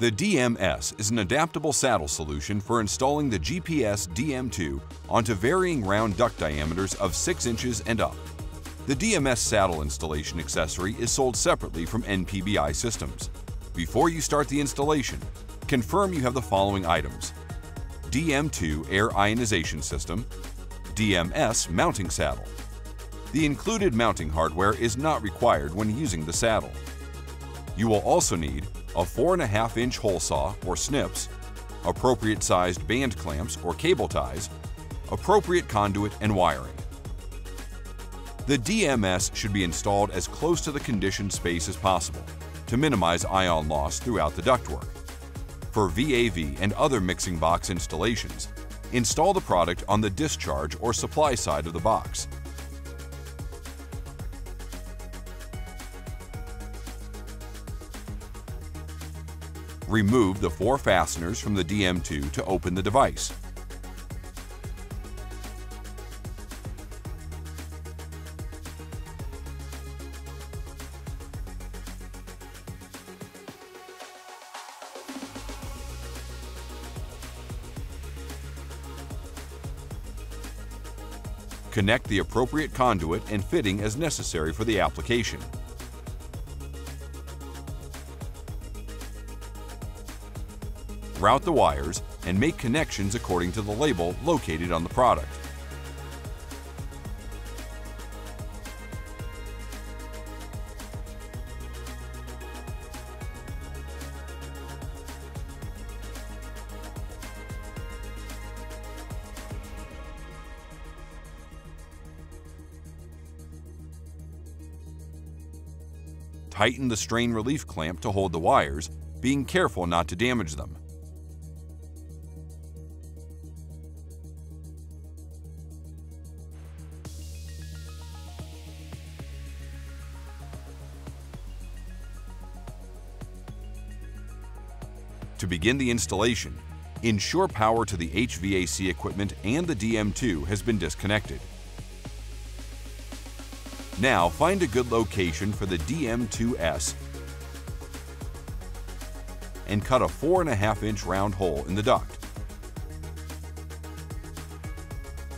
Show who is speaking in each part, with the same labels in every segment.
Speaker 1: The DMS is an adaptable saddle solution for installing the GPS DM2 onto varying round duct diameters of 6 inches and up. The DMS saddle installation accessory is sold separately from NPBI systems. Before you start the installation, confirm you have the following items. DM2 air ionization system, DMS mounting saddle. The included mounting hardware is not required when using the saddle. You will also need a 4.5 inch hole saw or snips, appropriate sized band clamps or cable ties, appropriate conduit and wiring. The DMS should be installed as close to the conditioned space as possible to minimize ion loss throughout the ductwork. For VAV and other mixing box installations, install the product on the discharge or supply side of the box. Remove the four fasteners from the DM2 to open the device. Connect the appropriate conduit and fitting as necessary for the application. Route the wires, and make connections according to the label located on the product. Tighten the strain relief clamp to hold the wires, being careful not to damage them. To begin the installation, ensure power to the HVAC equipment and the DM2 has been disconnected. Now find a good location for the DM2S and cut a 4.5 inch round hole in the duct.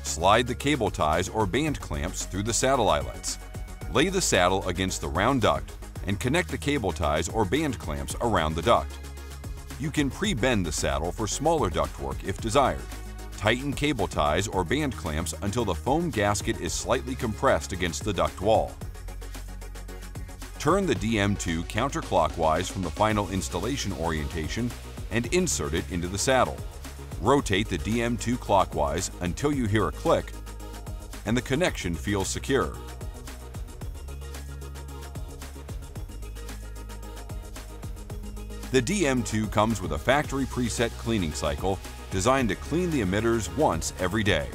Speaker 1: Slide the cable ties or band clamps through the saddle eyelets. Lay the saddle against the round duct and connect the cable ties or band clamps around the duct. You can pre-bend the saddle for smaller ductwork if desired. Tighten cable ties or band clamps until the foam gasket is slightly compressed against the duct wall. Turn the DM2 counterclockwise from the final installation orientation and insert it into the saddle. Rotate the DM2 clockwise until you hear a click and the connection feels secure. The DM2 comes with a factory preset cleaning cycle designed to clean the emitters once every day.